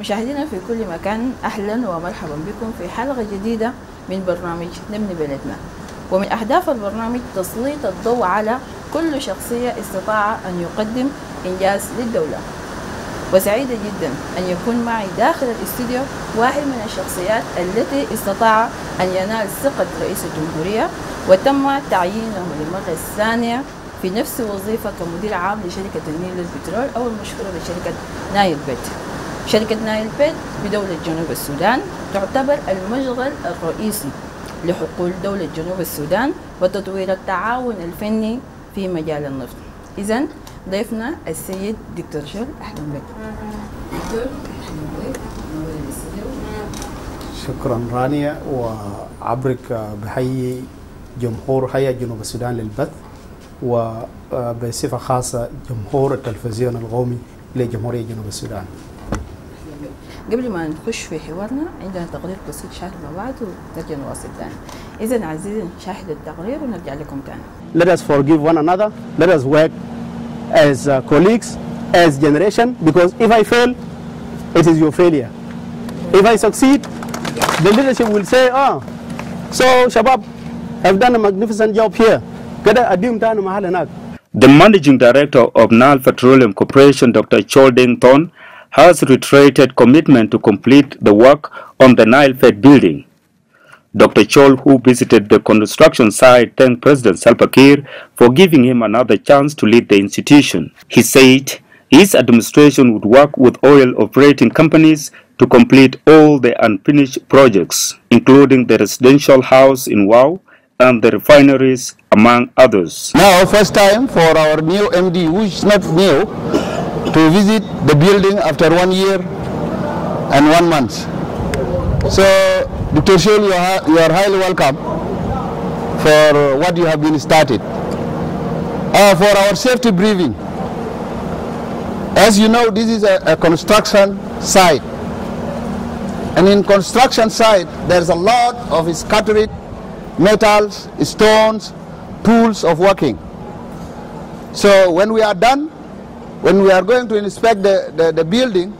مشاهدينا في كل مكان أهلا ومرحبا بكم في حلقة جديدة من برنامج نبني بلدنا. ومن أهداف البرنامج تسليط الضوء على كل شخصية استطاع أن يقدم إنجاز للدولة. وسعيدة جدا أن يكون معي داخل الاستوديو واحد من الشخصيات التي استطاع أن ينال ثقة رئيس الجمهورية وتم تعيينه للمرة الثانية في نفس الوظيفة كمدير عام لشركة النيل للبترول أو المشهورة بشركة نايل بيت. شركة نايل بيت بدولة جنوب السودان تعتبر المشغل الرئيسي لحقول دولة جنوب السودان وتطوير التعاون الفني في مجال النفط. إذا ضيفنا السيد دكتور شول أهلا بك دكتور. أهلا بك شكرا رانيا وعبرك بحيي جمهور هيئة جنوب السودان للبث وبصفة خاصة جمهور التلفزيون القومي لجمهورية جنوب السودان. قبل ما نخش في حوارنا عندنا تقرير بسيط شاهد مع بعض ونرجع نواصل ثاني إذا عزيزي نشاهد التقرير ونرجع لكم ثاني Let us forgive one another. Let us work as uh, colleagues, as generation, because if I fail, it is your failure. If I succeed, the leadership will say, ah, so Shabab have done a magnificent job here. كده أديم تاني محل هناك. The managing director of Nile Petroleum Corporation, Dr. Cholding Thon, has reiterated commitment to complete the work on the Nile Fed building. Dr. Chol, who visited the construction site, thanked President Salva Kiir for giving him another chance to lead the institution. He said his administration would work with oil operating companies to complete all the unfinished projects, including the residential house in Wau and the refineries, among others. Now, first time for our new MD, who is not new, to visit the building after one year and one month. So, Dr. Shul, you are, you are highly welcome for what you have been started. Uh, for our safety briefing, as you know, this is a, a construction site. And in construction site, there's a lot of scattered metals, stones, tools of working. So when we are done, when we are going to inspect the, the, the building,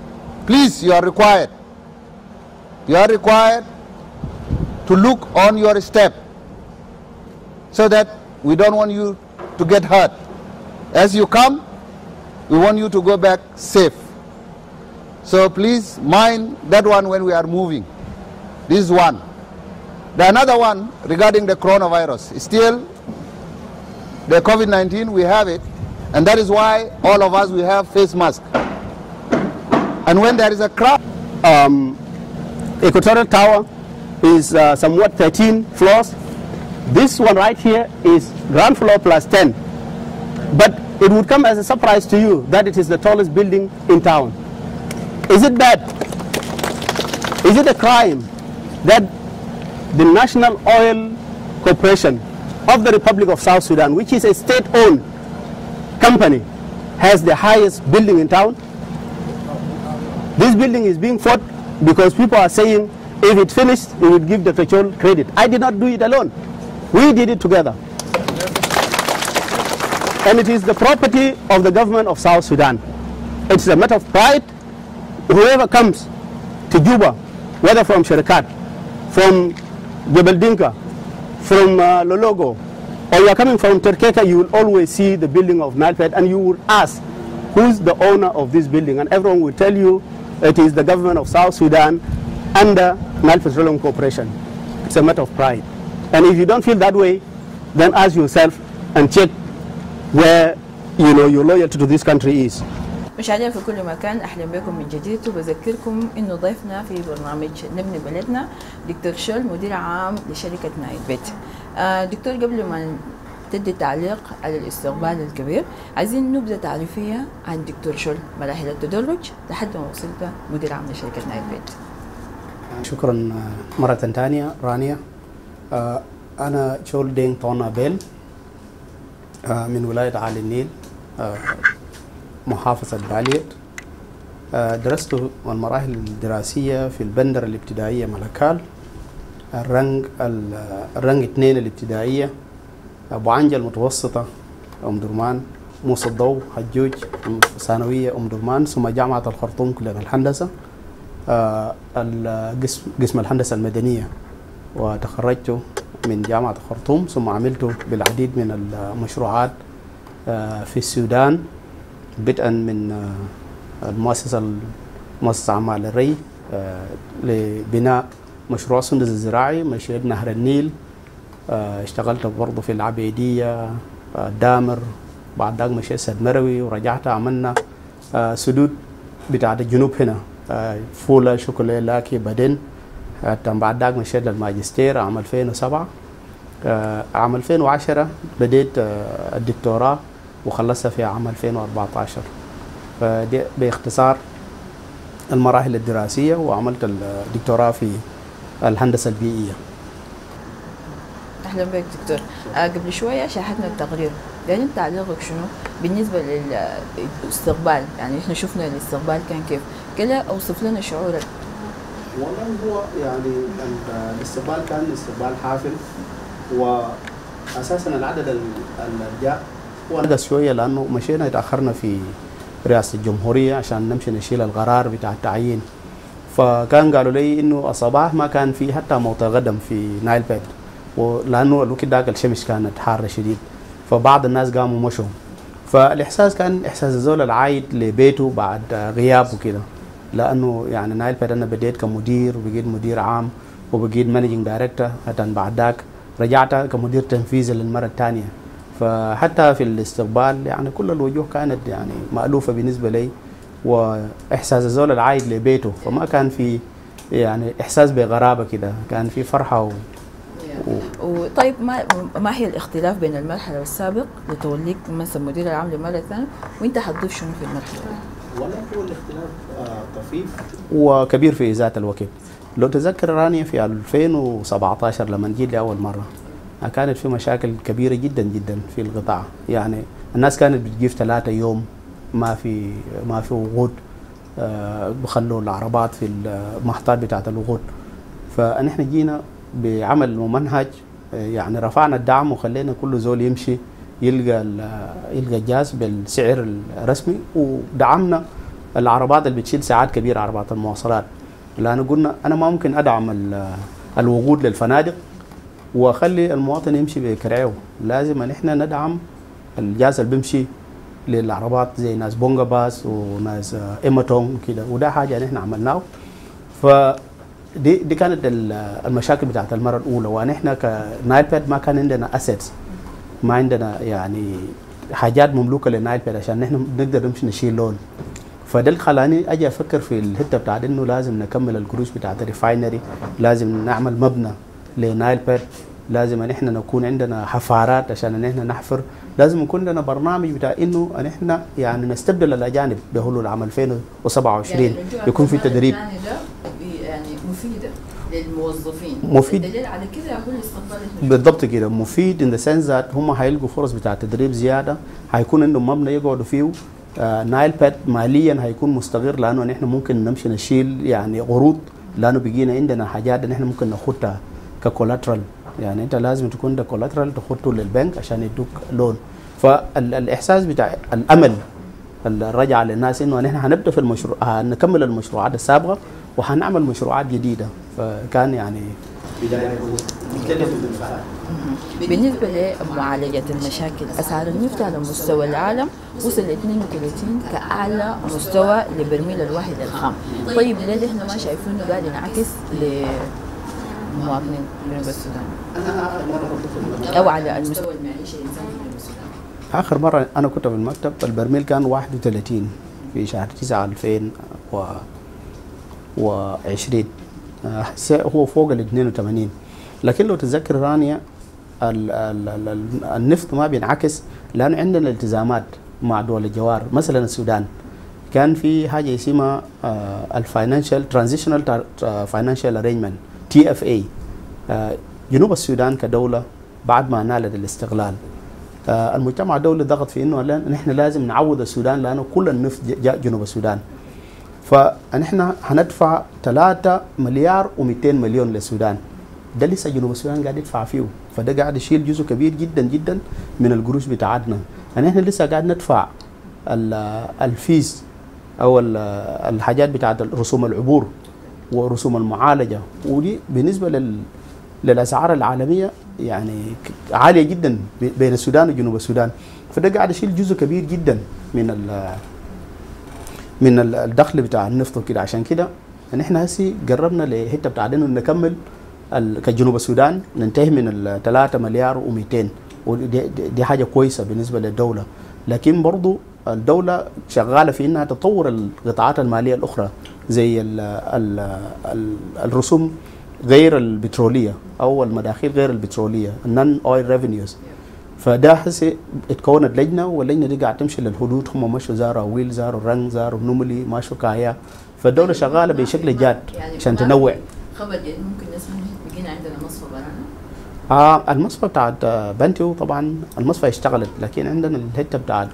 please, you are required. You are required to look on your step so that we don't want you to get hurt. As you come, we want you to go back safe. So please mind that one when we are moving. This is one. The another one regarding the coronavirus. Still, the COVID-19, we have it, and that is why all of us, we have face mask. And when there is a crowd, Um, Equatorial Tower is uh, somewhat 13 floors. This one right here is ground floor plus 10. But it would come as a surprise to you that it is the tallest building in town. Is it bad? Is it a crime that the National Oil Corporation of the Republic of South Sudan, which is a state-owned company, has the highest building in town? This building is being fought because people are saying if it finished, it would give the Chol credit. I did not do it alone. We did it together. And it is the property of the government of South Sudan. It's a matter of pride. Whoever comes to Juba, whether from Sherikat, from Jebel Dinka, from uh, Lologo, or you are coming from Terkeka, you will always see the building of Nalpet and you will ask, who's the owner of this building? And everyone will tell you it is the government of South Sudan under Nile Petroleum Corporation. It's a matter of pride. And if you don't feel that way, then ask yourself and check where you know your loyalty to this country is. مشاهدينا في كل مكان اهلا بكم من جديد وبذكركم انه ضيفنا في برنامج نبني بلدنا دكتور شول مدير عام لشركه نايل بيت. آه دكتور قبل ما تدي تعليق على الاستقبال الكبير عايزين نبذه تعريفية عن دكتور شول مراحل التدرج لحد ما وصلت مدير عام لشركة Nilepet. شكرا مرة ثانية رانيا. آه، أنا شول دينغ طونا بيل آه، من ولاية عالي النيل آه، محافظة باليت آه، درست المراحل الدراسية في البندرة الابتدائية ملكال. الرنك ال- الرنك اثنين الابتدائية أبو عنجة المتوسطة أم درمان موسى الضوء حجوج ثانوية أم درمان ثم جامعة الخرطوم كلية الهندسة. آه، القسم قسم الهندسة المدنية. وتخرجت من جامعة الخرطوم ثم عملت بالعديد من المشروعات آه، في السودان بدءا من آه، المؤسسة مؤسسة أعمال الري لبناء مشروع سندس الزراعي مشيت نهر النيل. آه، اشتغلت برضه في العبيدية آه، دامر بعد ذاك مشيت سد مروي ورجعت عملنا آه، سدود بتاعة الجنوب هنا. آه، فولة شوكولا لاكي بعدين بعد ذاك مشيت للماجستير عام 2007 آه، عام 2010 بديت الدكتوراه وخلصتها في عام 2014 فدي باختصار المراحل الدراسية وعملت الدكتوراه في الهندسة البيئية. أهلا بك دكتور. آه قبل شوية شاهدنا التقرير. يعني تعليقك شنو بالنسبة للاستقبال؟ يعني إحنا شفنا الاستقبال كان كيف. كده أوصف لنا شعورك. والله هو يعني ال- الاستقبال كان استقبال حافل واساسا العدد ال- اللي جاء هو نقص شوية لأنه مشينا اتاخرنا في رئاسة الجمهورية عشان نمشي نشيل القرار بتاع التعيين. فكان قالوا لي إنه الصباح ما كان في حتى موطئ قدم في Nilepet ولأنه الوقت ذاك الشمس كانت حارة شديد. فبعض الناس قاموا مشوا. فالإحساس كان إحساس الزول العايد لبيته بعد غياب وكده. لأنه يعني Nilepet أنا بديت كمدير وبقيت مدير عام وبقيت managing director حتى بعد ذاك رجعت كمدير تنفيذي للمرة الثانية. فحتى في الاستقبال يعني كل الوجوه كانت يعني مألوفة بالنسبة لي. وإحساس الزول العايد لبيته. فما كان في يعني إحساس بغرابة كده كان في فرحة و... وطيب ما ما هي الاختلاف بين المرحلة والسابق لتوليك مثلا مدير العام للمره الثانية وإنت حتضيف شنو في المرحلة؟ والله هو الاختلاف طفيف؟ وكبير في ذات الوقت. لو تذكر رانيا في 2017 لما جيت لأول مرة كانت في مشاكل كبيرة جدا جدا في القطاع. يعني الناس كانت بتجيب ثلاثة يوم ما في ما في وقود آه، بخلوا العربات في المحطات بتاعت الوقود. فنحن جينا بعمل ممنهج آه، يعني رفعنا الدعم وخلينا كل زول يمشي يلقى يلقى الجاز بالسعر الرسمي ودعمنا العربات اللي بتشيل سعات كبيرة عربات المواصلات. لأنه قلنا أنا ما ممكن أدعم ال- الوقود للفنادق وأخلي المواطن يمشي بكرعيه لازم ان إحنا ندعم الجاز اللي بيمشي للعربات زي ناس بونجا باس وناس آه، ايماتون وكده وده حاجة نحن عملناه فدي دي كانت ال- المشاكل بتاعت المرة الأولى. وان إحنا ك Nilepet ما كان عندنا assets ما عندنا يعني حاجات مملوكة لل Nilepet عشان نحن نقدر نمشي نشيل loan فده اللي خلاني أجي أفكر في الحتة بتاعت إنه لازم نكمل القروش بتاعت ال refinery لازم نعمل مبنى ل Nilepet لازم إن إحنا نكون عندنا حفارات عشان إن إحنا نحفر. لازم يكون لنا برنامج بتاع إنه ان إحنا يعني نستبدل الأجانب بحلول عام 2027 يكون في تدريب. يعني مفيده للموظفين. مفيد. الدليل على كده هو الاستقبال بالضبط كده. مفيد in the sense that هم هيلقوا فرص بتاع تدريب زيادة. هيكون عندهم مبنى يقعدوا فيه. آه Nilepet ماليا هيكون مستقر لأنه نحن ممكن نمشي نشيل يعني قروض لأنه بقينا عندنا حاجات نحن ممكن ناخدها ك collateral يعني انت لازم تكون ده collateral تخطه للبنك عشان يدوك loan فالاحساس بتاع الأمل الرجعه للناس إنه نحن هنبدأ في المشروع هنكمل المشروعات السابقة وهنعمل مشروعات جديدة. فكان يعني بالنسبة لمعالجة المشاكل أسعار النفط على مستوى العالم وصل ل 32 كأعلى مستوى لبرميل الواحد الخام. طيب ليه إحنا ما شايفينه قاعد ينعكس لمواطنين جنوب السودان أو على المستوى المعيشي آخر مرة أنا كنت في المكتب البرميل كان 31 في شهر 9 2020 آه، هو فوق ال 82 لكن لو تتذكر رانيا ال- ال- ال- ال- النفط ما بينعكس لأنه عندنا التزامات مع دول الجوار مثلا السودان. كان في حاجة اسمها ال financial transitional financial arrangement TFA جنوب السودان كدولة بعد ما نالت الاستقلال. آه، المجتمع الدولي ضغط في إنه نحن لازم نعوض السودان لأنه كل النفط جاء جنوب السودان. فنحن هندفع 3 مليار و200 مليون للسودان. ده لسه جنوب السودان قاعد يدفع فيه. فده قاعد يشيل جزء كبير جدا جدا من القروش بتاعتنا. إحنا لسه قاعد ندفع ال- الفيز أو ال- الحاجات بتاعت رسوم العبور. ورسوم المعالجة. ودي بالنسبة لل للأسعار العالمية يعني عالية جدا بين السودان وجنوب السودان. فده قاعد يشيل جزء كبير جدا من ال من ال- الدخل بتاع النفط وكده. عشان كده نحن هسي قربنا لحتة بتاع إنه نكمل كجنوب السودان ننتهي من ال 3 مليار و200 ودي دي- دي حاجة كويسة بالنسبة للدولة. لكن برضو الدولة شغالة في إنها تطور القطاعات المالية الأخرى زي ال ال ال الرسوم غير البترولية أو المداخيل غير البترولية ال non-oil revenues فده هسه اتكونت لجنة واللجنة دي قاعد تمشي للحدود. هم مشوا زاروا أويل زاروا رنك زاروا نمولي مشوا كايا. فالدولة شغالة بشكل جاد يعني عشان كمان تنوع. خبر جديد ممكن نسمع بقينا عندنا مصفى برانا آه المصفى بتاعت بنتيو طبعا المصفى اشتغلت لكن عندنا الحتة بتاعت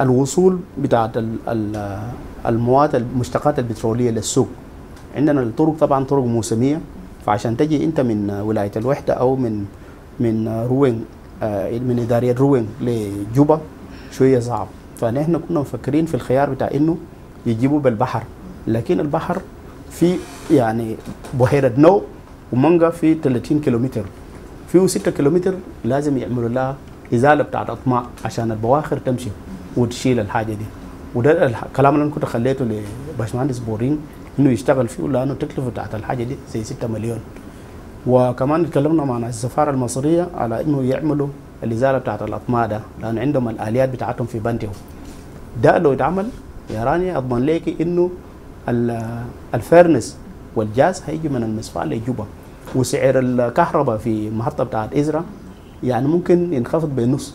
الوصول بتاعت ال- ال- المواد المشتقات البترولية للسوق. عندنا الطرق طبعا طرق موسمية فعشان تجي انت من ولاية الوحدة أو من من روين آه، من إدارية روين لجوبا شوية صعب. فنحن كنا مفكرين في الخيار بتاع إنه يجيبوا بالبحر. لكن البحر في يعني بحيرة نو ومانجا في 30 كيلومتر. فيه 6 كيلومتر لازم يعملوا لها إزالة بتاعت إطماء عشان البواخر تمشي. وتشيل الحاجة دي. وده الكلام اللي أنا كنت خليته لباشمهندس بول رينج إنه يشتغل فيه لأنه التكلفه بتاعت الحاجة دي زي 6 مليون. وكمان اتكلمنا مع السفارة المصرية على إنه يعملوا الإزالة بتاعت الإطماء ده لأن عندهم الآليات بتاعتهم في بنتيو ده لو اتعمل يا رانيا أضمن لك إنه ال- ال furnace والجاز هيجي من المصفاة لجوبا. وسعر الكهرباء في المحطه بتاعت إزرا يعني ممكن ينخفض آه،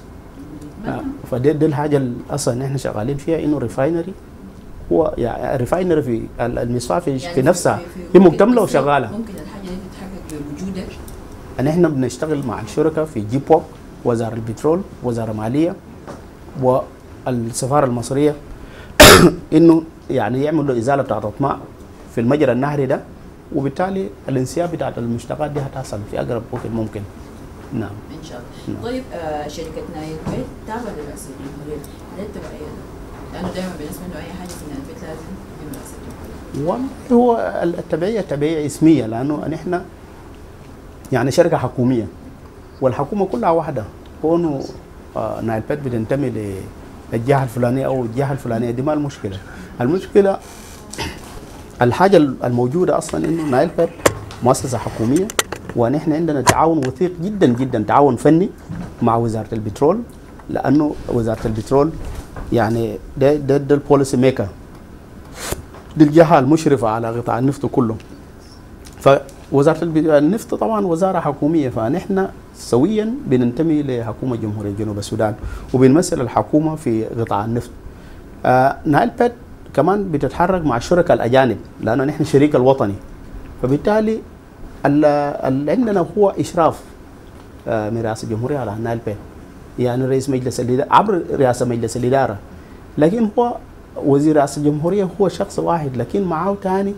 فدي دي الحاجة اللي أصلا إحنا شغالين فيها إنه refinery هو يعني refinery في ال- المصفاه في, في نفسها هي مكتملة وشغالة. ممكن الحاجة دي تتحقق بوجودك ان إحنا بنشتغل مع الشركاء في GPOC وزارة البترول وزارة مالية والسفارة المصرية. إنه يعني يعملوا إزالة بتاعت إطماء في المجرى النهري ده وبالتالي الانسياب بتاعت المشتقات دي هتحصل في أقرب وقت ممكن. نعم. شاء الله. طيب آه شركة نايل بيت تابعه لرئاسه الجمهوريه ليه التبعيه لأنه دائما بالنسبة إنه أي حاجة في نايل بيت لازم يكون رئاسه الجمهوريه والله هو التبعية تبعية اسمية لأنه نحن يعني شركة حكومية. والحكومة كلها واحدة. كونه آه، نايل بيت بتنتمي للجهة الفلانية أو الجهة الفلانية. دي ما المشكلة. المشكلة الحاجة الموجودة أصلا إنه Nilepet مؤسسة حكومية. ونحن عندنا تعاون وثيق جدا جدا تعاون فني مع وزارة البترول لأنه وزارة البترول يعني ده ده, ده ال policy maker دي الجهه المشرفه على قطاع النفط كله. فوزارة النفط طبعا وزارة حكومية فنحن سويا بننتمي لحكومة جمهورية جنوب السودان وبنمثل الحكومة في قطاع النفط. آه نايل بيت كمان بتتحرك مع الشركاء الأجانب لأنه نحن شريك الوطني. فبالتالي عندنا هو إشراف آه من رئاسة الجمهوريه على بيت. يعني رئيس مجلس الاداره عبر رئاسة مجلس الإدارة. لكن هو وزير رئاسة الجمهورية هو شخص واحد لكن معه ثاني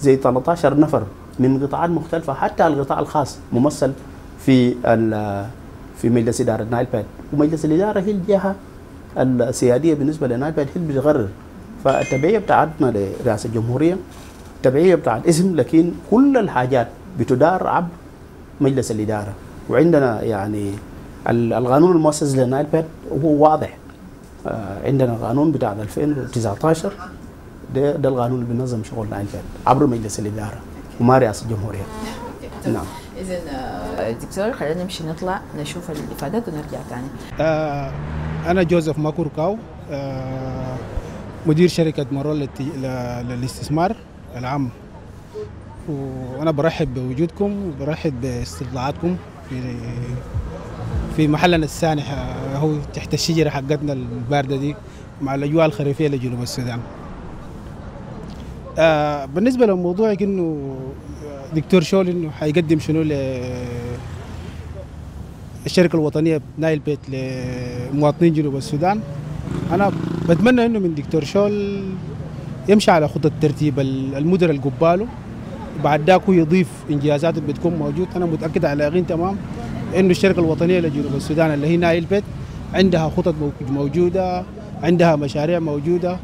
زي 13 نفر من قطاعات مختلفة حتى القطاع الخاص ممثل في في مجلس إدارة نايل ومجلس الإدارة هي الجهة السيادية بالنسبة لنايل هي اللي بتقرر. فالتبعية بتاعتنا لرئاسة الجمهورية التبعية بتاعت اسم لكن كل الحاجات بتدار عبر مجلس الإدارة. وعندنا يعني ال- القانون المؤسس ل Nilepet هو واضح. آه، عندنا قانون بتاع 2019 ده ده القانون اللي بينظم شغل Nilepet عبر مجلس الإدارة. وما رئاسة الجمهورية. نعم. اذا دكتور خلينا نمشي نطلع نشوف الإفادات ونرجع ثاني آه، أنا جوزيف ماكوركاو آه، مدير شركة مرول للت- ل- للاستثمار العام. وأنا برحب بوجودكم وبرحب باستطلاعاتكم في في محلنا السانح هو تحت الشجرة حقتنا الباردة دي مع الأجواء الخريفية لجنوب السودان. آه، بالنسبة لموضوعك إنه دكتور شول إنه حيقدم شنو ل الشركة الوطنية نايل بيت لمواطنين جنوب السودان. أنا بتمنى إنه من دكتور شول يمشي على خطة ترتيب ال- المدن القباله بعد ذاك يضيف إنجازات اللي بتكون موجود أنا متأكد على يقين تمام إنه الشركة الوطنية لجنوب السودان اللي هي نايل بيت عندها خطط مو- موجودة عندها مشاريع موجودة.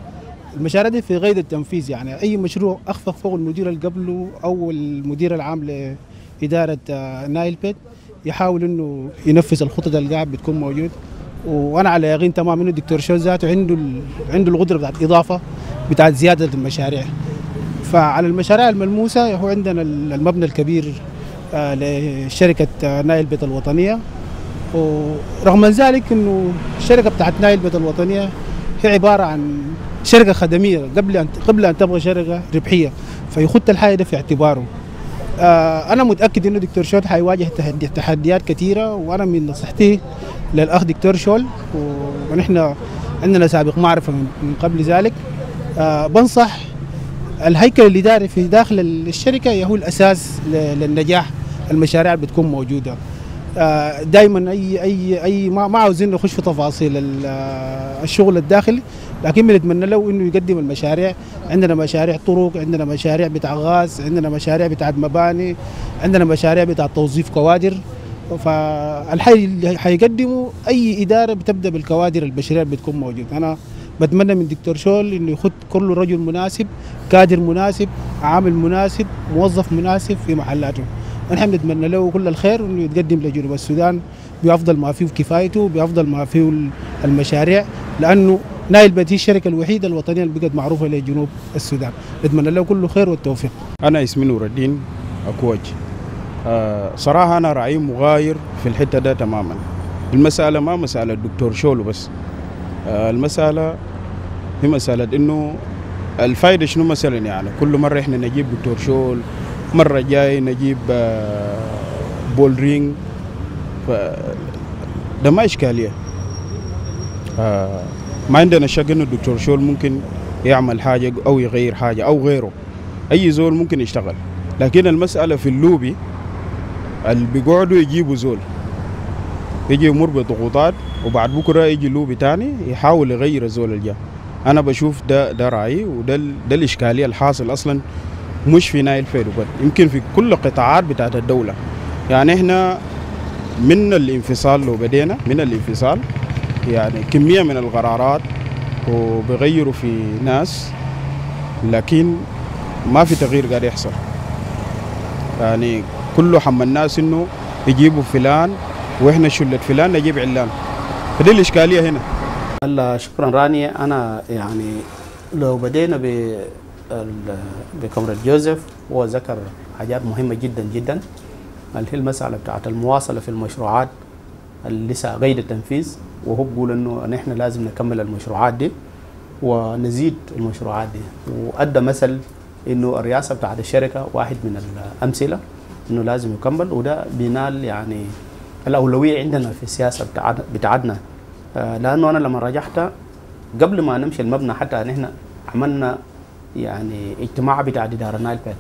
المشاريع دي في غير التنفيذ يعني. أي مشروع أخفق فوق المدير اللي قبله أو المدير العام لإدارة آه، نايل بيت يحاول إنه ينفذ الخطط اللي قاعد بتكون موجود. وأنا على يقين تمام إنه الدكتور شول ذاته عنده عنده القدرة بتاعت اضافه بتاعت زيادة المشاريع. فعلى المشاريع الملموسة هو عندنا ال- المبنى الكبير آه، لشركة آه، نايل بيت الوطنية. ورغم من ذلك إنه الشركة بتاعت نايل بيت الوطنية هي عبارة عن شركة خدمية قبل أن قبل أن تبغى شركة ربحية فيخط الحاجة ده في اعتباره. آه أنا متأكد إنه دكتور شول حيواجه تحدي- تحديات كثيرة وأنا من نصيحتي للأخ دكتور شول ونحن عندنا سابق معرفة من قبل ذلك. بنصح الهيكل الاداري في داخل الشركة هو الأساس للنجاح. المشاريع اللي بتكون موجودة. دائما اي اي اي ما, عاوزين نخش في تفاصيل آه، الشغل الداخلي لكن بنتمنى له إنه يقدم المشاريع. عندنا مشاريع طرق عندنا مشاريع بتاع غاز عندنا مشاريع بتاع مباني عندنا مشاريع بتاع توظيف كوادر. فالحي اللي حيقدموا أي إدارة بتبدأ بالكوادر البشرية اللي بتكون موجودة. أنا بتمنى من دكتور شول إنه يخد كل رجل مناسب كادر مناسب عامل مناسب موظف مناسب في محلاته. ونحن نتمنى له كل الخير وإنه يتقدم لجنوب السودان بأفضل ما فيه كفايته بأفضل ما فيه المشاريع لأنه نايل هي الشركة الوحيدة الوطنية اللي بقت معروفة لجنوب السودان. نتمنى له كل خير والتوفيق. أنا اسمي نور الدين أكوج. آه صراحة أنا رأيي مغاير في الحتة ده تماما. المسألة ما مسألة الدكتور شولو بس آه المسألة هي مسألة إنه الفايدة شنو مثلا؟ يعني كل مرة إحنا نجيب دكتور شول مرة جاي نجيب آه بول رينج ف ده ما إشكالية. آه ما عندنا شك إنه الدكتور شول ممكن يعمل حاجة أو يغير حاجة أو غيره. أي زول ممكن يشتغل. لكن المسألة في اللوبي اللي بيقعدوا يجيبوا زول يجي يمر بضغوطات وبعد بكرة يجي لوبي تاني يحاول يغير الزول اللي أنا بشوف ده ده رأيي وده ده الإشكالية الحاصل أصلا مش في نايل فيدو يمكن في كل القطاعات بتاعت الدولة. يعني إحنا من الانفصال لو بدينا من الانفصال يعني كمية من القرارات وبيغيروا في ناس لكن ما في تغيير قاعد يحصل. يعني كله حمل الناس إنه يجيبوا فلان وإحنا شلة فلان نجيب علان. فدي الإشكالية هنا. هلا شكرا راني أنا يعني لو بدينا ب بكاميرا جوزيف هو ذكر حاجات مهمة جدا جدا. اللي هي المسألة بتاعت المواصلة في المشروعات اللي لسه قيد التنفيذ وهو بيقول إنه نحن لازم نكمل المشروعات دي ونزيد المشروعات دي. وأدى مثل إنه الرئاسة بتاعت الشركة واحد من الأمثلة إنه لازم يكمل وده بينال يعني الأولوية عندنا في السياسة بتاعت- بتاعتنا. آه، لأنه أنا لما رجعت قبل ما نمشي المبنى حتى نحن عملنا يعني اجتماع بتاع اداره نايل بيت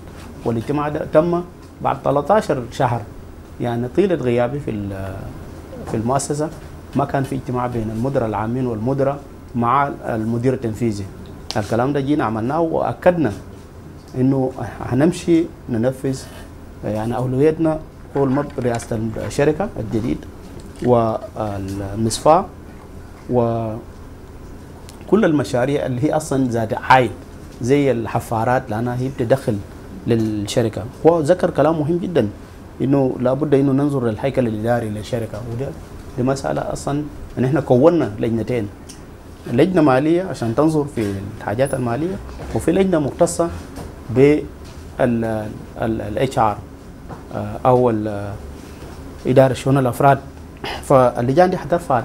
والإجتماع ده تم بعد 13 شهر. يعني طيلة غيابي في في المؤسسة ما كان في اجتماع بين المدراء العامين والمدراء مع المدير التنفيذي. الكلام ده جينا عملناه وأكدنا إنه هنمشي ننفذ يعني أولويتنا المب... رئاسة الشركة الجديد والمصفاة وكل المشاريع اللي هي أصلا ذات عائد زي الحفارات لانها هي بتدخل للشركة. هو ذكر كلام مهم جدا إنه لابد إنه ننظر للهيكل الإداري للشركة. وده دي مسألة أصلا إن إحنا كونا لجنتين لجنة مالية عشان تنظر في الحاجات المالية وفي لجنة مختصة بال HR أو ال- إدارة شؤون الأفراد. فاللجان دي حترفع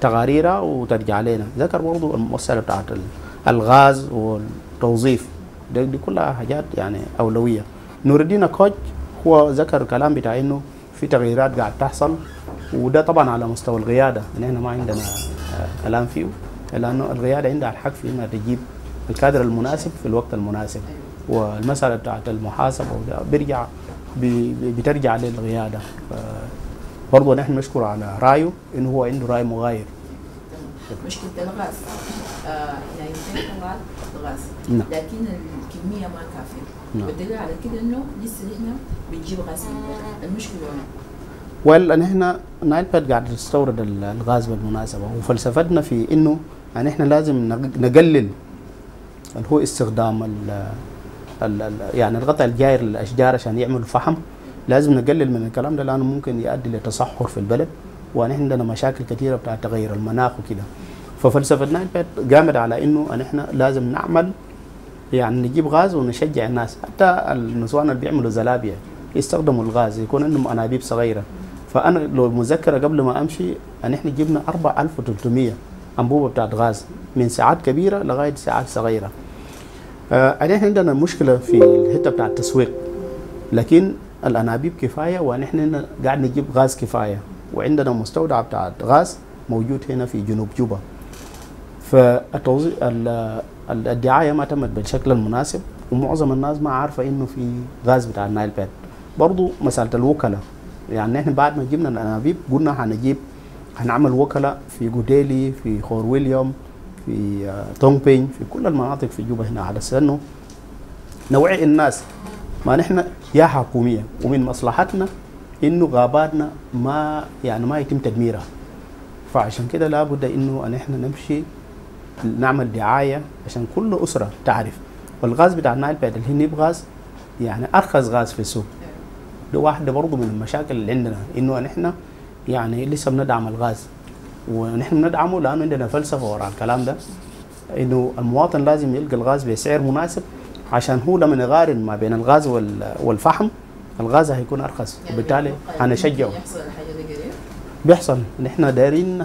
تقاريرها وترجع لنا. ذكر برضو المسألة بتاعت ال- الغاز والتوظيف. دي, دي كلها حاجات يعني أولوية. نور الدين كوج هو ذكر كلام بتاع إنه في تغييرات قاعد تحصل وده طبعا على مستوى القيادة. إن إحنا ما عندنا آه، كلام فيه لأنه القيادة عندها الحق في إنها تجيب الكادر المناسب في الوقت المناسب. والمسألة بتاعت المحاسبة وده بيرجع بي- بي- بترجع للقيادة ف- برضه نحن نشكر على رأيه انه هو عنده رأي مغاير مشكلة الغاز آه إحنا يمكن طلعت غاز نعم. لكن الكمية ما كافية نعم. والدليل على كده إنه لسه إحنا بنجيب غاز من برا المشكلة وين؟ ولا ان إحنا نايل باد قاعد تستورد ال- الغاز بالمناسبة وفلسفتنا في إنه يعني إحنا لازم نق- نقلل اللي هو استخدام يعني الغطاء الجاير للأشجار عشان يعملوا فحم. لازم نقلل من الكلام ده لأنه ممكن يؤدي لتصحر في البلد ونحن عندنا مشاكل كثيره بتاع تغير المناخ وكده. ففلسفة نايل بيت قامت على إنه ان إحنا لازم نعمل يعني نجيب غاز ونشجع الناس. حتى النسوان اللي بيعملوا زلابيا يستخدموا الغاز يكون عندهم أنابيب صغيرة. فأنا لو مذكرة قبل ما أمشي ان إحنا جبنا 4300 أنبوبة بتاعت غاز من ساعات كبيرة لغاية ساعات صغيرة. آه إحنا عندنا مشكلة في الحتة بتاع التسويق. لكن الأنابيب كفاية ونحن قاعد نجيب غاز كفاية. وعندنا مستودع بتاع غاز موجود هنا في جنوب جوبا. فالتوظيف الدعاية ما تمت بالشكل المناسب ومعظم الناس ما عارفة إنه في غاز بتاع النايل باد برضو مسألة الوكلاء يعني إحنا بعد ما جبنا الأنابيب قلنا هنجيب هنعمل وكلاء في جوديلي في خور ويليام في آه، تونغبين في كل المناطق في جوبا هنا. على إنه نوعي الناس ما نحن يا حكومية ومن مصلحتنا إنه غاباتنا ما يعني ما يتم تدميرها. فعشان كده لابد إنه أن إحنا نمشي نعمل دعاية عشان كل أسرة تعرف. والغاز بتاع النايل باد اللي هي نيب غاز يعني أرخص غاز في السوق. ده واحدة برضه من المشاكل اللي عندنا إنه نحن يعني لسه بندعم الغاز. ونحن بندعمه لأنه عندنا فلسفة وراء الكلام ده إنه المواطن لازم يلقى الغاز بسعر مناسب عشان هو لما يقارن ما بين الغاز وال- والفحم الغاز هيكون أرخص. وبالتالي هنشجعه يحصل الحاجة دي قريب؟ بيحصل. نحن دايرين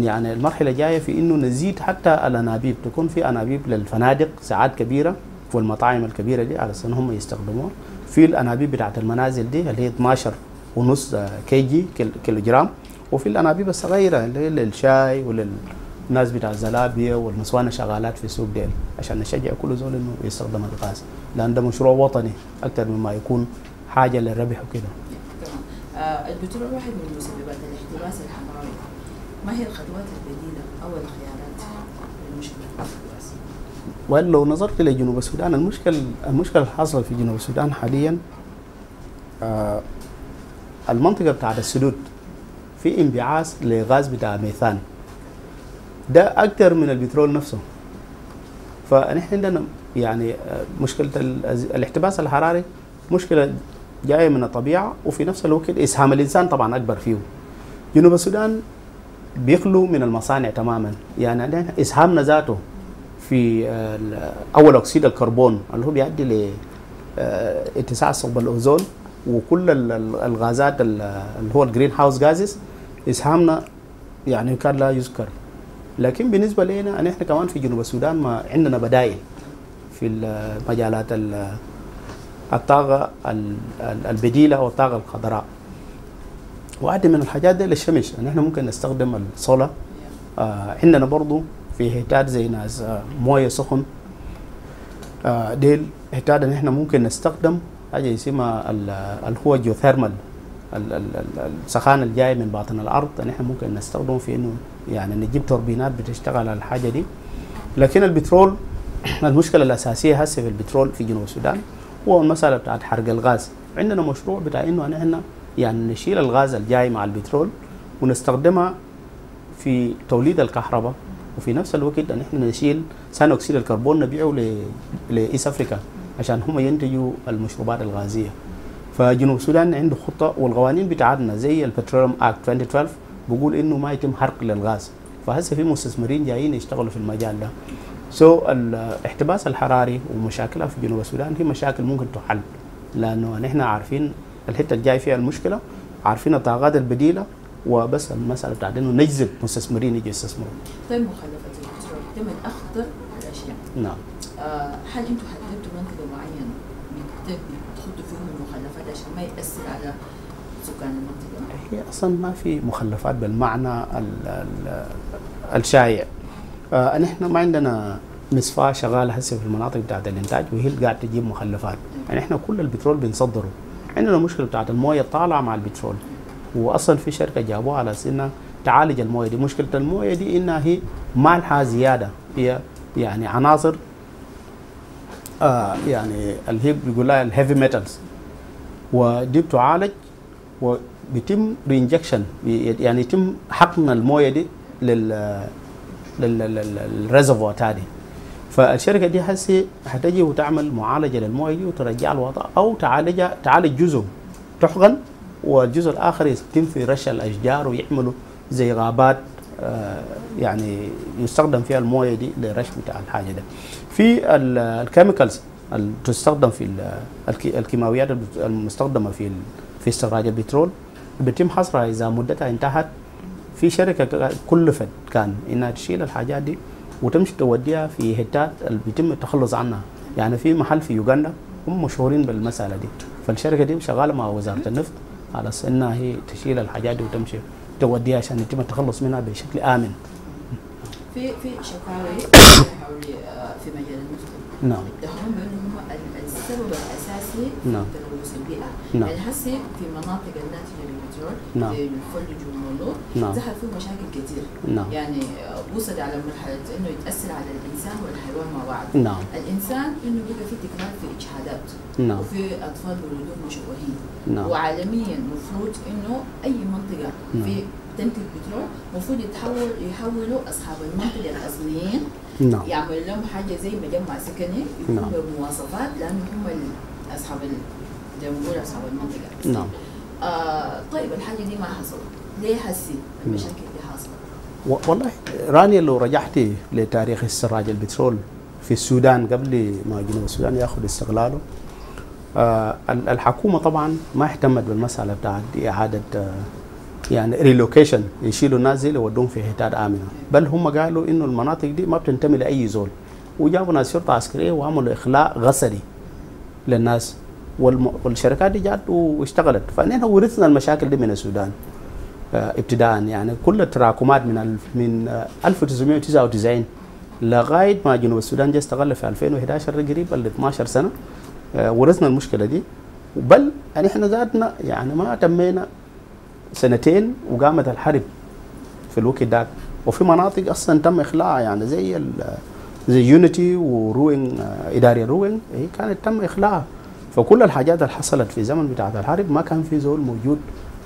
يعني المرحلة الجايه في إنه نزيد حتى الأنابيب. تكون في أنابيب للفنادق سعات كبيرة والمطاعم الكبيرة دي على أساس هم يستخدموها. في الأنابيب بتاعت المنازل دي اللي هي 12 ونص KG كيل- كيلو جرام وفي الأنابيب الصغيره اللي هي للشاي وللناس بتاع الزلابية والنسوان شغالات في السوق ديل. عشان نشجع كل زول إنه يستخدم الغاز. لأن ده مشروع وطني أكثر مما يكون حاجة للربح وكده. تمام. آه البترول واحد من مسببات الاحتباس الحراري ما هي الخطوات البديله أو الخيارات للمشكلة الاحتباس؟ ولو نظرت لجنوب السودان المشكل المشكلة الحاصله في جنوب السودان حاليا آه المنطقة بتاعت السدود. في انبعاث لغاز بتاع ميثان. ده أكثر من البترول نفسه. فنحن عندنا يعني آه، مشكلة ال- الاحتباس الحراري مشكلة جاية من الطبيعة وفي نفس الوقت إسهام الإنسان طبعا أكبر فيه جنوب السودان بيخلو من المصانع تماما. يعني إسهامنا ذاته في آه، أول أكسيد الكربون اللي هو بيؤدي ل آه، اتساع ثقب الأوزون وكل ال- ال- الغازات ال- اللي هو ال greenhouse gases إسهامنا يعني كان لا يذكر. لكن بالنسبة لنا ان إحنا كمان في جنوب السودان ما عندنا بدائل في ال- مجالات ال- الطاقة ال- ال- البديلة والطاقة الخضراء. واحدة من الحاجات دي الشمس ان إحنا ممكن نستخدم الصولا آه عندنا برضو في حتات زي ناس موية سخن. آه ديل حتات إن إحنا ممكن نستخدم حاجة اسمها ال- اللي هو ال geothermal ال- ال- ال- السخان الجاي من باطن الأرض ان إحنا ممكن نستخدمه في إنه يعني نجيب توربينات بتشتغل على الحاجة دي. لكن البترول المشكلة الأساسية هسه في البترول في جنوب السودان هو المسألة بتاعت حرق الغاز. عندنا مشروع بتاع إنه نحن يعني نشيل الغاز الجاي مع البترول ونستخدمها في توليد الكهرباء وفي نفس الوقت إن إحنا نشيل ثاني أكسيد الكربون نبيعه ل East Africa عشان هم ينتجوا المشروبات الغازية. فجنوب السودان عنده خطة والقوانين بتاعتنا زي ال Petroleum Act 2012 بيقول إنه ما يتم حرق للغاز. فهسه في مستثمرين جايين يشتغلوا في المجال ده. so الاحتباس الحراري ومشاكلها في جنوب السودان هي مشاكل ممكن تحل. لأنه نحن عارفين الحتة الجاي فيها المشكلة عارفين الطاقات البديلة وبس المسألة بتاعت إنه نجذب مستثمرين يجوا يستثمروا. طيب مخلفات البترول من اخطر الاشياء نعم. آه هل أنتم حددتوا منطقه معينه بت- فيهم المخلفات عشان ما يأثر على سكان المنطقة؟ هي أصلا ما في مخلفات بالمعنى ال ال الشائع آه نحن ما عندنا مصفاة شغالة هسه في المناطق بتاعت الإنتاج وهي اللي قاعد تجيب مخلفات. يعني إحنا كل البترول بنصدره. عندنا مشكلة بتاعت الموية طالعة مع البترول. وأصلا في شركة جابوها على أساس إنها تعالج الموية دي. مشكلة الموية دي إنها هي مالحة زيادة. هي يعني عناصر آه يعني اللي هي بيقول لها ال heavy metals ودي بتعالج وبيتم reinjection يعني يتم حقن الموية دي لل لل reservoir تاني فالشركة دي هسه هتجي وتعمل معالجة للموية دي وترجع الوضع أو تعالجها تعالج جزء تحقن والجزء الآخر يتم في رش الأشجار ويعملوا زي غابات آه، يعني يستخدم فيها الموية دي لرش بتاع الحاجة ده في ال- ال chemicals اللي تستخدم في ال- الكي- الكيماويات المستخدمة في في استخراج البترول. بيتم حصرها إذا مدتها انتهت. في شركة كلفت كان إنها تشيل الحاجات دي وتمشي توديها في حتات اللي بيتم التخلص عنها. يعني في محل في يوغندا هم مشهورين بالمسألة دي. فالشركة دي شغالة مع وزارة النفط على إنها هي تشيل الحاجات دي وتمشي توديها عشان يتم التخلص منها بشكل آمن. في في شكاوي آه، في مجال النفط نعم ال- السبب الأساسي في نعم. تلوث البيئه نعم. يعني هسه في مناطق الناتجه للبترول نعم. زي الفلج والمولور نعم. ظهر فيه مشاكل كثير نعم. يعني آه، وصل على مرحلة إنه يتأثر على الإنسان والحيوان مع بعض نعم الإنسان إنه بقى في تكرار في إجهادات نعم. وفي أطفال ولدوهم مشوهين نعم. وعالميا المفروض إنه أي منطقة نعم. في تنتج بترول المفروض يتحول يحولوا اصحاب المنطقة الاصليين نعم. يعمل لهم حاجة زي مجمع سكني. يكون نعم. بمواصفات لأنه هم أصحاب زي ما بنقول أصحاب المنطقة. نعم. آه طيب الحاجة دي ما حصلت. ليه هسي المشاكل دي حاصله؟ والله راني لو رجعت لتاريخ استخراج البترول في السودان قبل ما جنوب السودان ياخذ استقلاله آه ال- الحكومة طبعا ما اهتمت بالمسألة بتاعت إعادة آه يعني relocation يشيلوا الناس دي يودوهم في حتات آمنة. بل هم قالوا إنه المناطق دي ما بتنتمي لأي زول. وجابوا ناس شرطة عسكرية وعملوا إخلاء غسلي للناس. والم... والشركات دي جات واشتغلت. فنحن ورثنا المشاكل دي من السودان. آه، ابتداء يعني كل التراكمات من ألف من آه، 1999 لغاية ما جنوب السودان جاء استقل في 2011 قريب ال 12 سنة. آه، ورثنا المشكلة دي. بل يعني إحنا ذاتنا يعني ما تمينا سنتين وقامت الحرب في الوقت ده. وفي مناطق أصلا تم اخلاعها يعني زي زي يونيتي وروين آه، اداري روين هي كانت تم اخلاعها فكل الحاجات اللي حصلت في زمن بتاعت الحرب ما كان في زول موجود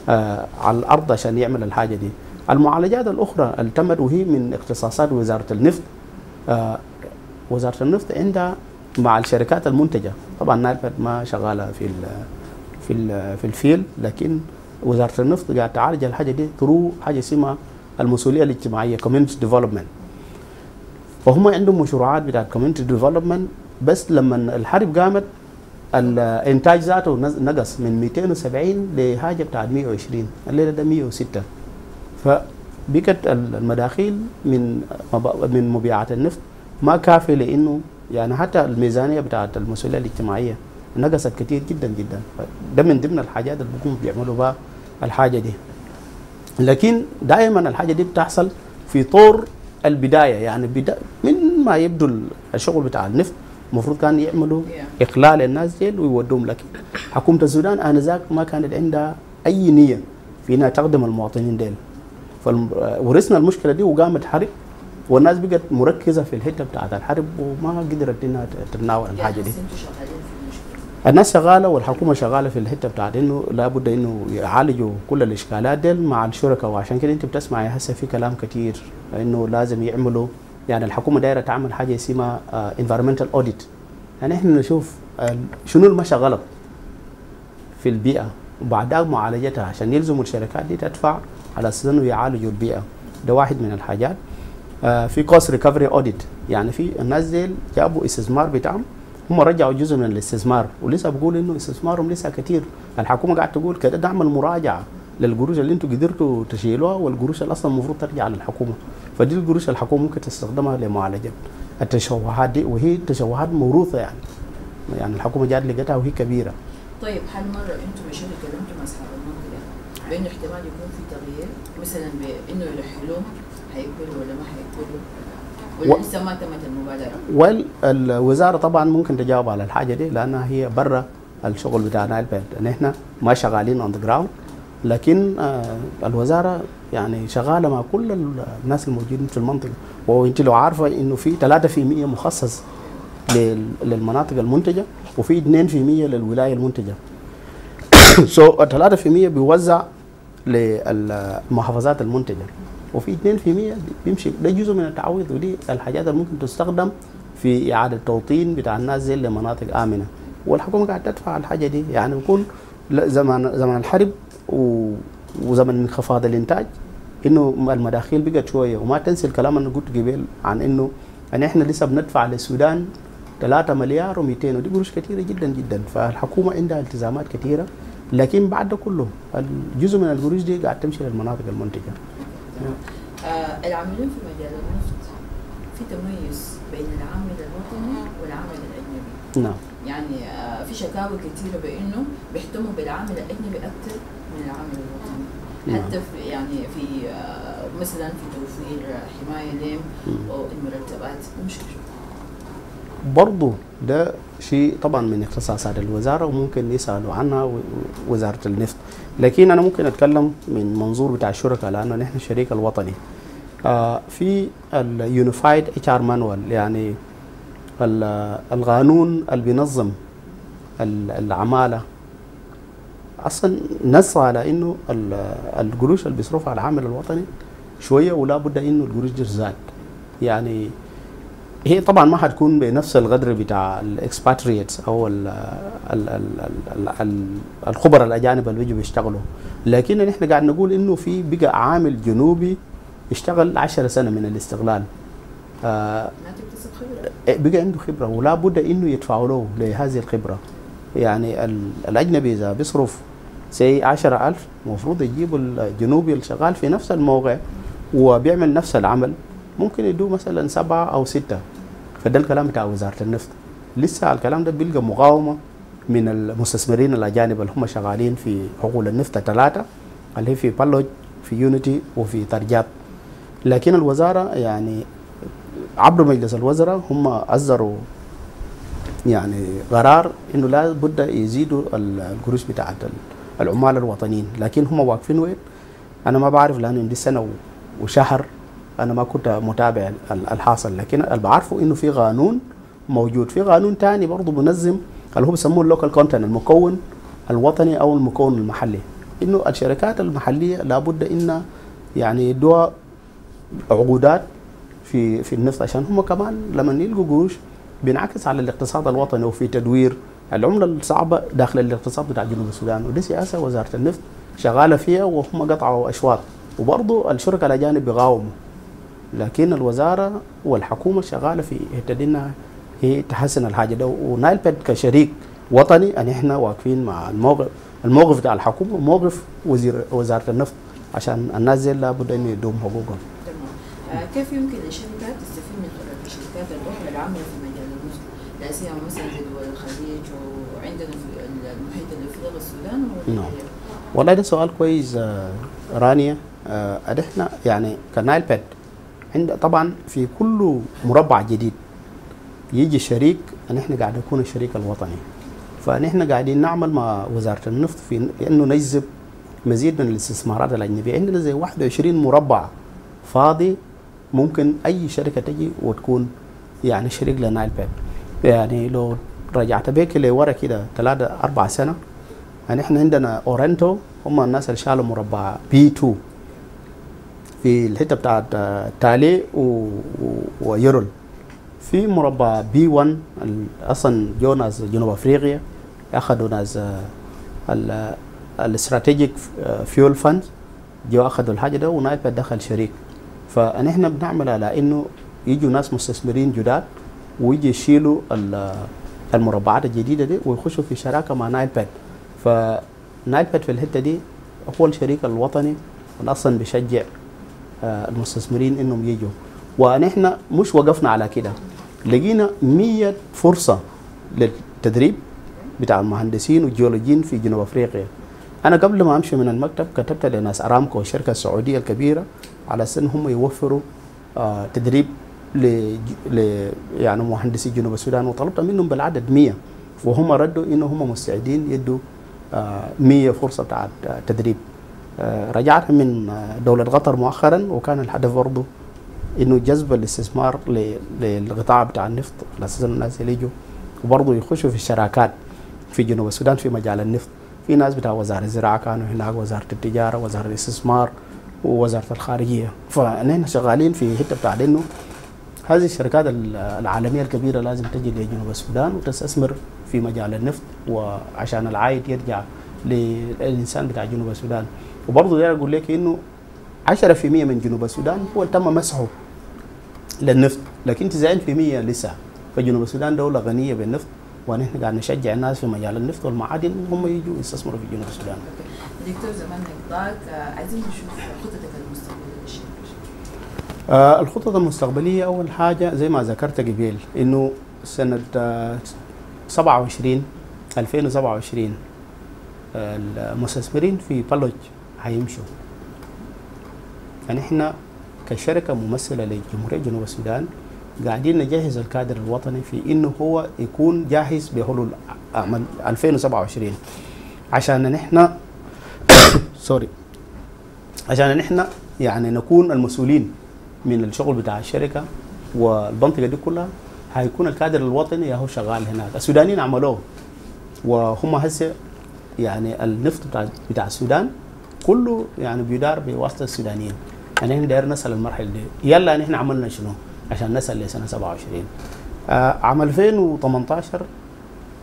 آه على الأرض عشان يعمل الحاجة دي. المعالجات الأخرى اللي تمت وهي من اختصاصات وزارة النفط آه وزارة النفط عندها مع الشركات المنتجة. طبعا نايلباد ما شغالة في ال في ال في الفيل لكن وزارة النفط قاعدة تعالج الحاجة دي through حاجة اسمها المسؤولية الاجتماعية community development فهم عندهم مشروعات بتاعت community development بس لما الحرب قامت الانتاج ذاته نقص من 270 لحاجة بتاعت 120 الليلة ده 106 فبقت ال- المداخيل من من مبيعات النفط ما كافية لإنه يعني حتى الميزانية بتاعت المسؤولية الاجتماعية نقصت كثير جدا جدا. ده من ضمن الحاجات اللي بيقوموا بيعملوا بها الحاجة دي. لكن دائما الحاجة دي بتحصل في طور البداية. يعني بدا من ما يبدو الشغل بتاع النفط المفروض كان يعملوا. إقلال الناس ديل ويودوهم لكن حكومة السودان آنذاك ما كانت عندها أي نية في انها تخدم المواطنين ديل. فورثنا المشكلة دي وقامت حرب والناس بقت مركزة في الحتة بتاعت الحرب وما قدرت إنها تتناول الحاجة دي يعني أنتوا شغالين في المشكلة الناس شغالة والحكومة شغالة في الحتة بتاعت إنه لابد إنه يعالجوا كل الإشكالات دي مع الشركاء وعشان كده أنت بتسمعي هسه في كلام كتير إنه لازم يعملوا يعني الحكومة دايرة تعمل حاجة اسمها environmental audit يعني إحنا نشوف آه، شنو اللي ماشي غلط في البيئة وبعدها معالجتها عشان يلزموا الشركات دي تدفع على أساس إنه يعالجوا البيئة. ده واحد من الحاجات. آه، في cost recovery audit يعني في الناس دي جابوا استثمار بتاعهم هم رجعوا جزء من الاستثمار. ولسه بقول إنه استثمارهم لسه كتير. الحكومة قاعدة تقول كده نعمل مراجعه للقروش اللي أنتم قدرتوا تشيلوها والقروش اللي أصلا المفروض ترجع للحكومة. فدي القروش الحكومة ممكن تستخدمها لمعالجة. التشوهات دي وهي تشوهات موروثة يعني. يعني الحكومة جات لقيتها وهي كبيرة. طيب هل مرة أنتم مشيتوا كلمتوا مع أصحاب المنطقة بانه احتمال يكون في تغيير؟ مثلا بأنه يرحلوهم هيقبلوا ولا ما هيقبلوا؟ ولا و- لسه ما تمت المبادره؟ والوزاره طبعا ممكن تجاوب على الحاجة دي لأنها هي برا الشغل بتاع Nilepet نحن ما شغالين on the ground لكن آه، الوزارة يعني شغالة مع كل الناس الموجودين في المنطقة. وانت لو عارفة إنه في 3% مخصص لل- للمناطق المنتجة وفي 2% للولاية المنتجة. سو ال 3% بيوزع للمحافظات المنتجة. وفي 2% بيمشي. ده جزء من التعويض ودي الحاجات اللي ممكن تستخدم في إعادة توطين بتاع الناس زي لمناطق آمنة. والحكومة قاعدة تدفع الحاجة دي. يعني بيكون لا- زمان زمان الحرب. وزمن انخفاض الإنتاج إنه المداخيل بقت شوية. وما تنسي الكلام اللي قلت قبل عن إنه إن إحنا لسه بندفع للسودان 3 مليار و200 ودي قروش كثيره جدا جدا. فالحكومة عندها التزامات كثيره لكن بعد كله الجزء من القروش دي قاعد تمشي للمناطق المنتجة. آه العاملين في مجال النفط في تميز بين العامل الوطني والعامل الأجنبي. نعم. يعني آه في شكاوى كثيره بإنه بيهتموا بالعامل الأجنبي أكثر من العامل الوطني. نعم. حتى في يعني في آه مثلا في توفير حماية لهم والمرتبات مشكلة. برضو ده شيء طبعا من اختصاصات الوزارة وممكن يسألوا عنها وزارة النفط. لكن أنا ممكن أتكلم من منظور بتاع الشركاء لأنه نحن الشريك الوطني. آه في ال unified HR manual يعني ال- القانون اللي بينظم ال- العمالة. أصلا نص على إنه ال- القروش اللي بيصرفها العامل الوطني شوية ولا بد إنه القروش دي تزاد. يعني هي طبعا ما حتكون بنفس القدر بتاع الاكسباتريتس أو ال ال ال ال ال الخبراء الأجانب اللي بيجوا بيشتغلوا. لكن نحن قاعد نقول إنه في بقى عامل جنوبي اشتغل 10 سنة من الاستغلال. آه تكتسب خبرة. بقى عنده خبرة ولا بد إنه يدفعوا له لهذه الخبرة. يعني ال- الأجنبي إذا بيصرف سي 10000 المفروض يجيبوا الجنوبي اللي شغال في نفس الموقع وبيعمل نفس العمل. ممكن يدوه مثلا سبعة أو ستة. فده الكلام بتاع وزارة النفط. لسه الكلام ده بيلقى مقاومة من المستثمرين الأجانب اللي هم شغالين في حقول النفط الثلاثه اللي هي في بالوج في يونيتي وفي ترجات لكن الوزارة يعني عبر مجلس الوزراء هم أصدروا يعني قرار إنه لا بد يزيدوا ال- القروش بتاعت ال- العمال الوطنيين. لكن هم واقفين وين؟ أنا ما بعرف لأنه دي سنة وشهر أنا ما كنت متابع ال- الحاصل لكن اللي بعرفه إنه في قانون موجود. في قانون تاني برضه بنظم اللي هو بيسموه ال local content المكون الوطني أو المكون المحلي. إنه الشركات المحلية لابد إن يعني يدوها عقودات في في النفط عشان هم كمان لما يلقوا قروش بينعكس على الاقتصاد الوطني وفي تدوير العملة الصعبة داخل الاقتصاد بتاع جنوب السودان. ودي سياسة وزارة النفط شغالة فيها وهم قطعوا أشواط. وبرضه الشركاء الأجانب بيقاوموا. لكن الوزارة والحكومة شغالة في انها هي تحسن الحاجة ده. ونايل بيد كشريك وطني ان إحنا واقفين مع الموقف الموقف بتاع الحكومة وموقف وزير وزارة النفط عشان الناس دي لابد إن يدوم حقوقهم. تمام. آه كيف يمكن للشركات تستفيد من الشركات الأخرى العاملة في مجال النفط؟ لا سيما مثلا زي دول الخليج وعندنا في المحيط الافريقي السودان نعم. والله ده سؤال كويس آه، رانيا. آه، إحنا يعني كنايل باد عند طبعا في كل مربع جديد يجي شريك ان إحنا قاعد نكون الشريك الوطني. فنحن قاعدين نعمل مع وزارة النفط في إنه نجذب مزيد من الاستثمارات الاجنبيه عندنا. زي 21 مربع فاضي ممكن أي شركة تجي وتكون يعني شريك ل Nilepet يعني لو رجعت بيك لورا كده ثلاثة أربع سنة يعني إحنا عندنا Oranto هم الناس اللي شالوا مربع B 2 في الحتة بتاعت آه، تالي و- و- ويرل في مربع B 1 ال- أصلا جو ناس جنوب أفريقيا أخذوا ناس ال Strategic Fuel Fund جو أخذوا الحاجة ده و Nilepet دخل شريك. فنحن بنعمل على إنه يجوا ناس مستثمرين جداد ويجي يشيلوا ال- المربعات الجديدة دي ويخشوا في شراكة مع Nilepet ف Nilepet في الحتة دي هو الشريك الوطني أصلا بيشجع آه، المستثمرين إنهم يجوا. ونحن مش وقفنا على كده. لقينا 100 فرصة للتدريب بتاع المهندسين والجيولوجيين في جنوب أفريقيا. أنا قبل ما أمشي من المكتب كتبت لناس أرامكو الشركة السعودية الكبيرة على إن هم يوفروا آه تدريب ل يعني مهندسي جنوب السودان. وطلبت منهم بالعدد 100 وهم ردوا إنه هم مستعدين يدوا آه 100 فرصة بتاعت آه، تدريب. رجعت من دولة قطر مؤخرا وكان الهدف برضه إنه جذب الاستثمار للقطاع بتاع النفط على أساس الناس اللي يجوا وبرضه يخشوا في الشراكات في جنوب السودان في مجال النفط. في ناس بتاع وزارة الزراعة كانوا هناك وزارة التجارة وزارة الاستثمار ووزارة الخارجية. فنحن شغالين في حتة بتاع إنه هذه الشركات ال- العالمية الكبيرة لازم تجي لجنوب السودان وتستثمر في مجال النفط وعشان العائد يرجع للإنسان بتاع جنوب السودان. وبرضه داير أقول لك إنه 10% من جنوب السودان هو تم مسحه للنفط لكن 90% لسه. فجنوب السودان دولة غنية بالنفط ونحن قاعد نشجع الناس في مجال النفط والمعادن هم يجوا يستثمروا في جنوب السودان. دكتور زمان نقضاك عايزين نشوف خطتك المستقبلية آه، الخطط المستقبلية أول حاجة زي ما ذكرت قبل إنه سنة آه، 27 2027 آه، المستثمرين في block هيمشوا. إحنا كشركة ممثلة لجمهورية جنوب السودان قاعدين نجهز الكادر الوطني في إنه هو يكون جاهز بحلول أعمال 2027 عشان نحن sorry عشان نحن يعني نكون المسؤولين من الشغل بتاع الشركة والمنطقة دي كلها هيكون الكادر الوطني هو شغال هناك. السودانيين عملوه وهم هسه يعني النفط بتاع بتاع السودان كله يعني بيدار بواسطة السودانيين. يعني إحنا داير نسال المرحلة دي. يلا نحن عملنا شنو؟ عشان نسال لسنة 27 آه عام 2018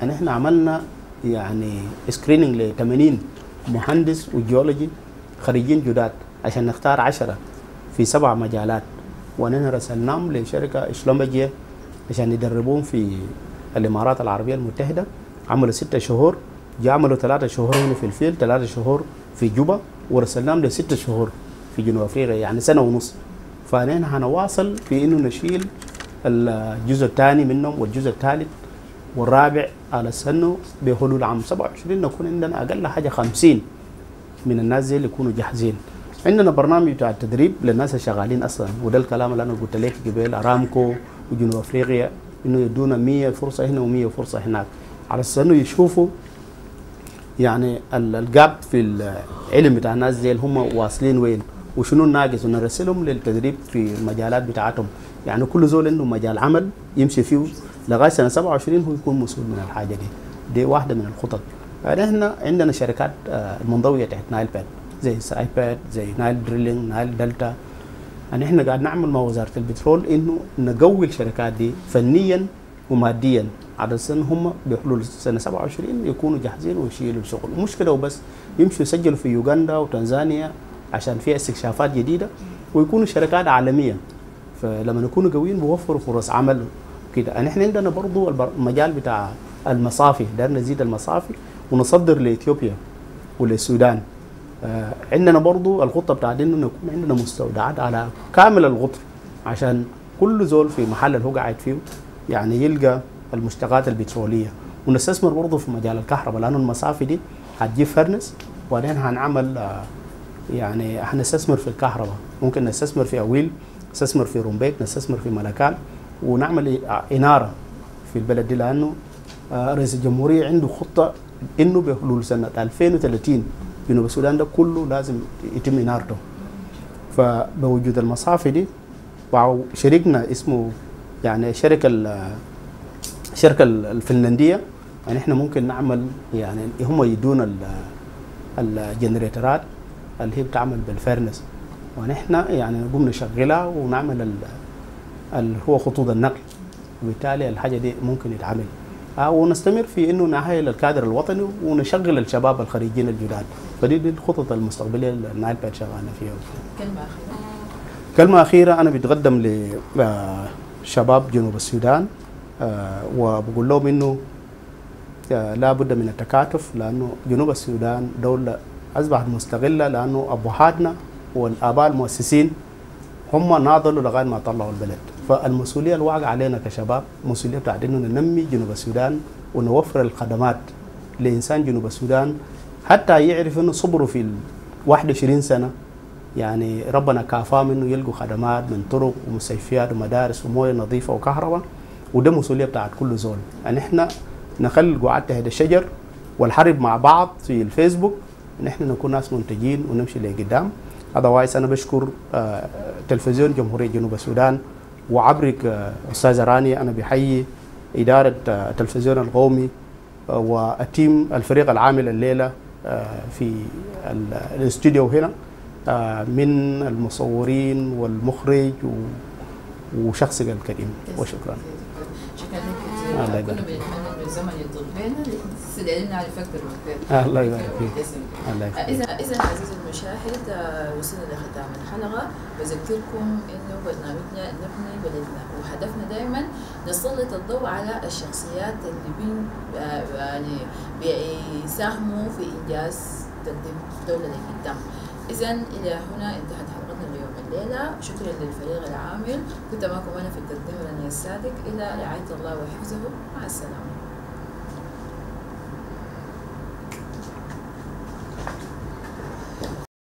يعني إحنا عملنا يعني screening ل 80 مهندس وجيولوجي خريجين جداد عشان نختار 10 في سبع مجالات. ونحن رسلناهم لشركة شلومبجيه عشان يدربوهم في الإمارات العربية المتحدة. عملوا ستة شهور. جا عملوا ثلاثة شهور هنا في الفيل ثلاثة شهور في جوبا ورسلناهم لستة شهور في جنوب أفريقيا يعني سنة ونص. فنحن هنواصل في إنه نشيل الجزء الثاني منهم والجزء الثالث والرابع على السنة بحلول عام 27 نكون عندنا أقل حاجة 50 من الناس اللي يكونوا جاهزين. عندنا برنامج بتاع التدريب للناس اللي شغالين أصلا وده الكلام اللي أنا قلت لك قبل أرامكو وجنوب أفريقيا إنه يدونا 100 فرصة هنا و100 فرصة هناك. على انه يشوفوا يعني ال- الجاب في العلم بتاع الناس دي اللي هم واصلين وين وشنو الناقص ونرسلهم للتدريب في المجالات بتاعتهم. يعني كل زول عنده مجال عمل يمشي فيه لغاية سنة 27 هو يكون مسؤول من الحاجة دي. دي واحدة من الخطط. بعدين إحنا عندنا شركات آه، المنضوية تحت Nilepet زي SIPET زي Nile Drilling Nile Delta يعني إحنا قاعد نعمل مع وزارة البترول إنه نقوي الشركات دي فنيا وماديا. على ان هم بحلول سنه 27 يكونوا جاهزين ويشيلوا الشغل. مش كده وبس يمشوا يسجلوا في يوغندا وتنزانيا عشان فيها استكشافات جديدة ويكونوا شركات عالمية. فلما نكونوا قويين بيوفروا فرص عمل كده يعني إحنا عندنا برضو المجال بتاع المصافي دار نزيد المصافي ونصدر لإثيوبيا وللسودان. آه، عندنا برضو الخطة بتاعت إنه نكون عندنا مستودعات على كامل القطر عشان كل زول في محل اللي هو قاعد فيه يعني يلقى المشتقات البترولية. ونستثمر برضو في مجال الكهرباء لأنه المصافي دي هتجيب فرنس وبعدين هنعمل آه، يعني هنستثمر في الكهرباء. ممكن نستثمر في أويل نستثمر في رومبيك نستثمر في ملكال ونعمل إ- إنارة في البلد دي لأنه آه، رئيس الجمهورية عنده خطة إنه بحلول سنة 2030 جنوب السودان ده كله لازم يتم إنارته. فبوجود المصافي دي وشريكنا اسمه يعني شركة ال- الشركة ال- الفنلندية يعني إحنا ممكن نعمل يعني هم يدونا ال- الجنريترات اللي هي بتعمل بالفرنس ونحن يعني نقوم نشغلها ونعمل ال- اللي هو خطوط النقل. وبالتالي الحاجة دي ممكن يتعمل. آه ونستمر في إنه نهاية الكادر الوطني ونشغل الشباب الخريجين الجداد. فدي دي الخطط المستقبلية اللي النايل باد شغالة فيها. كلمة أخيرة. كلمة أخيرة أنا بتقدم لشباب جنوب السودان آه، وبقول لهم إنه آه، لا بد من التكاتف لأنه جنوب السودان دولة أصبحت مستغلة لأنه أبهاتنا والآباء المؤسسين هم ناضلوا لغاية ما طلعوا البلد. فالمسؤولية الواقعة علينا كشباب مسؤولية بتاعت إنه ننمي جنوب السودان ونوفر الخدمات لإنسان جنوب السودان حتى يعرف إنه صبروا في ال 21 سنة يعني ربنا كافاهم انه يلقوا خدمات من طرق ومستشفيات ومدارس ومويه نظيفة وكهرباء وده مسؤولية بتاعت كل زول. يعني إحنا نخلي القعاد تحت الشجر والحرب مع بعض في الفيسبوك إن إحنا نكون ناس منتجين ونمشي لقدام. otherwise أنا بشكر آه، تلفزيون جمهورية جنوب السودان وعبرك آه، استاذه رانيا أنا بحيي إدارة التلفزيون القومي آه، وال team الفريق العامل الليلة في ال- الاستوديو هنا. من المصورين والمخرج و- وشخصك الكريم وشكرا. شكرا لك كثير. الله يبارك إنه الزمن يطول. بينا تستدعي لنا نعرف أكثر وأكثر الله يبارك فيك. الله يبارك اذا إذا عزيزي المشاهد آه، وصلنا لختام الحلقة. بذكركم إنه برنامجنا نبني بلدنا. وهدفنا دائما نسلط الضوء على الشخصيات اللي بين آه، يعني بيساهموا في إنجاز تقديم الدولة لقدام اذا إلى هنا انتهت حلقتنا اليوم الليلة. شكرا للفريق العامل. كنت معكم أنا في التقديم رانيا الصادق إلى رعاية الله وحفظه. مع السلامة.